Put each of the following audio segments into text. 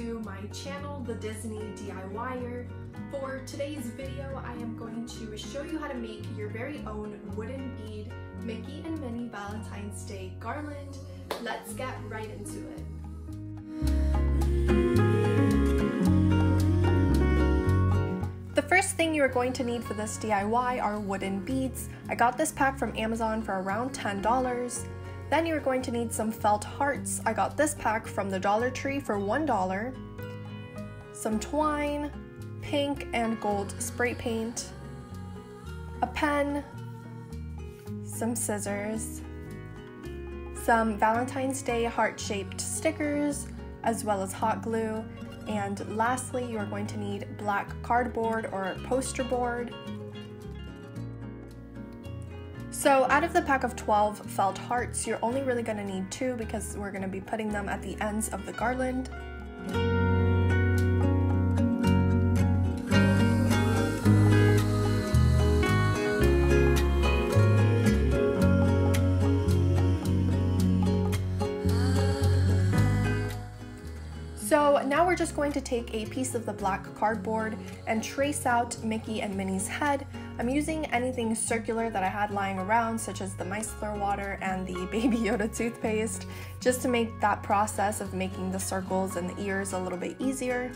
to my channel, The Disney DIYer. For today's video, I am going to show you how to make your very own wooden bead Mickey and Minnie Valentine's Day garland. Let's get right into it. The first thing you are going to need for this DIY are wooden beads. I got this pack from Amazon for around $10. Then you're going to need some felt hearts. I got this pack from the Dollar Tree for $1. Some twine, pink and gold spray paint, a pen, some scissors, some Valentine's Day heart-shaped stickers, as well as hot glue, and lastly, you're going to need black cardboard or poster board, so out of the pack of 12 felt hearts, you're only really going to need two because we're going to be putting them at the ends of the garland. So now we're just going to take a piece of the black cardboard and trace out Mickey and Minnie's head. I'm using anything circular that I had lying around, such as the micellar water and the Baby Yoda toothpaste, just to make that process of making the circles and the ears a little bit easier.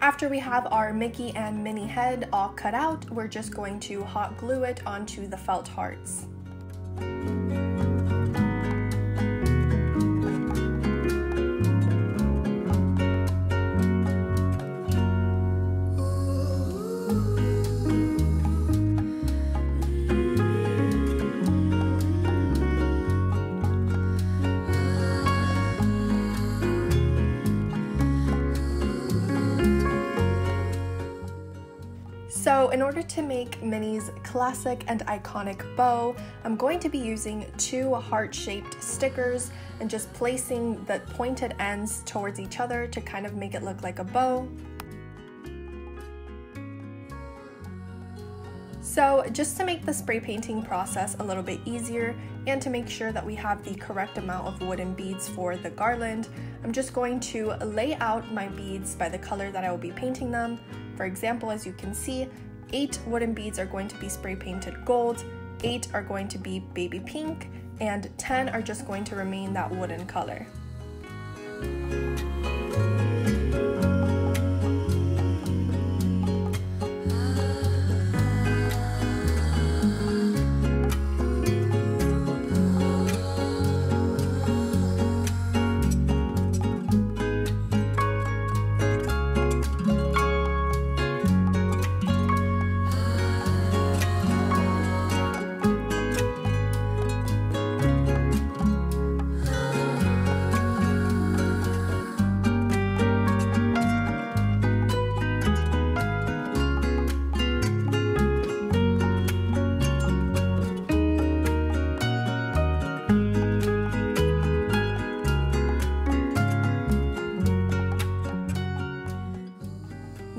After we have our Mickey and Minnie head all cut out, we're just going to hot glue it onto the felt hearts. In order to make Minnie's classic and iconic bow, I'm going to be using two heart-shaped stickers and just placing the pointed ends towards each other to kind of make it look like a bow. So just to make the spray painting process a little bit easier and to make sure that we have the correct amount of wooden beads for the garland, I'm just going to lay out my beads by the color that I will be painting them. For example, as you can see, eight wooden beads are going to be spray painted gold, eight are going to be baby pink, and 10 are just going to remain that wooden color.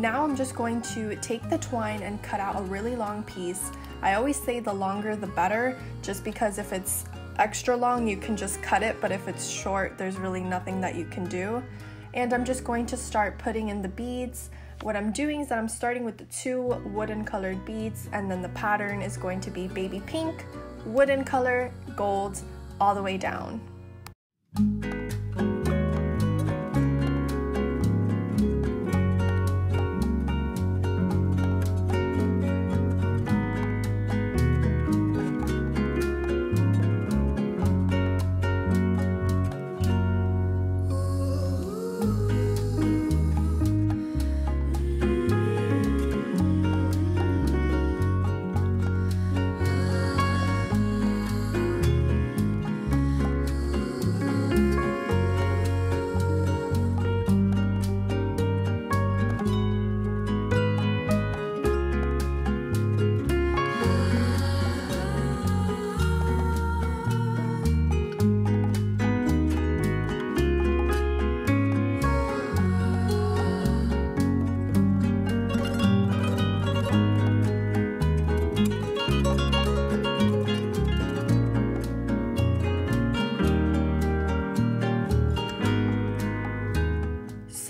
Now I'm just going to take the twine and cut out a really long piece. I always say the longer the better, just because if it's extra long, you can just cut it, but if it's short, there's really nothing that you can do. And I'm just going to start putting in the beads. What I'm doing is that I'm starting with the two wooden colored beads, and then the pattern is going to be baby pink, wooden color, gold, all the way down.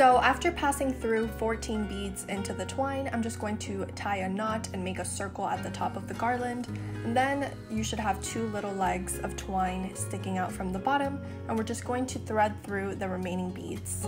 After passing through 14 beads into the twine, I'm just going to tie a knot and make a circle at the top of the garland. And then you should have two little legs of twine sticking out from the bottom. And we're just going to thread through the remaining beads.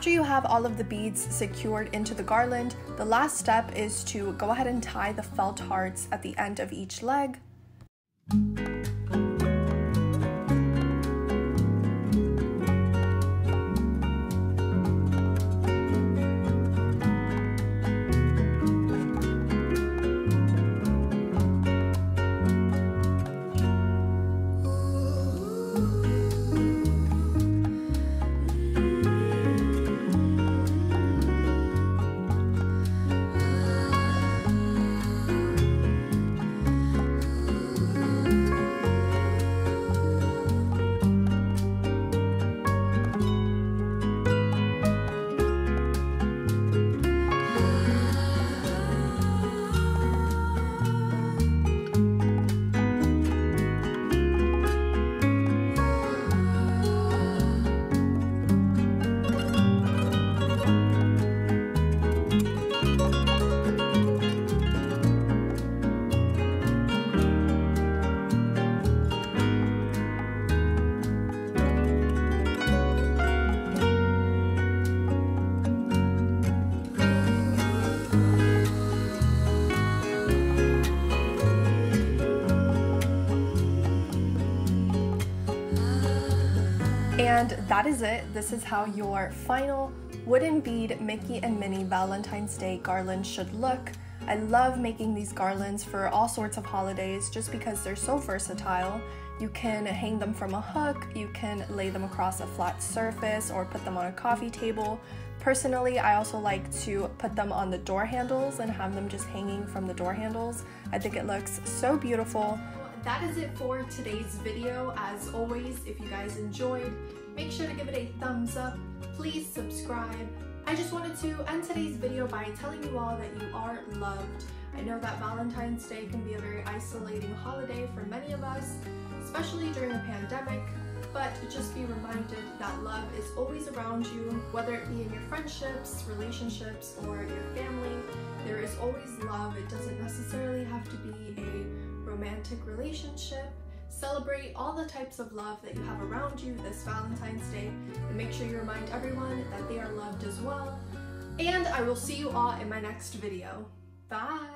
After you have all of the beads secured into the garland, the last step is to go ahead and tie the felt hearts at the end of each leg. And that is it. This is how your final wooden bead Mickey and Minnie Valentine's Day garland should look. I love making these garlands for all sorts of holidays just because they're so versatile. You can hang them from a hook, you can lay them across a flat surface or put them on a coffee table. Personally, I also like to put them on the door handles and have them just hanging from the door handles. I think it looks so beautiful. That is it for today's video. As always, if you guys enjoyed, make sure to give it a thumbs up. Please subscribe. I just wanted to end today's video by telling you all that you are loved. I know that Valentine's Day can be a very isolating holiday for many of us, especially during a pandemic, but just be reminded that love is always around you, whether it be in your friendships, relationships, or your family. There is always love. It doesn't necessarily have to be a romantic relationship. Celebrate all the types of love that you have around you this Valentine's Day and make sure you remind everyone that they are loved as well. And I will see you all in my next video. Bye!